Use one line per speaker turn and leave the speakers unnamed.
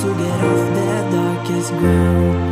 to get off the darkest ground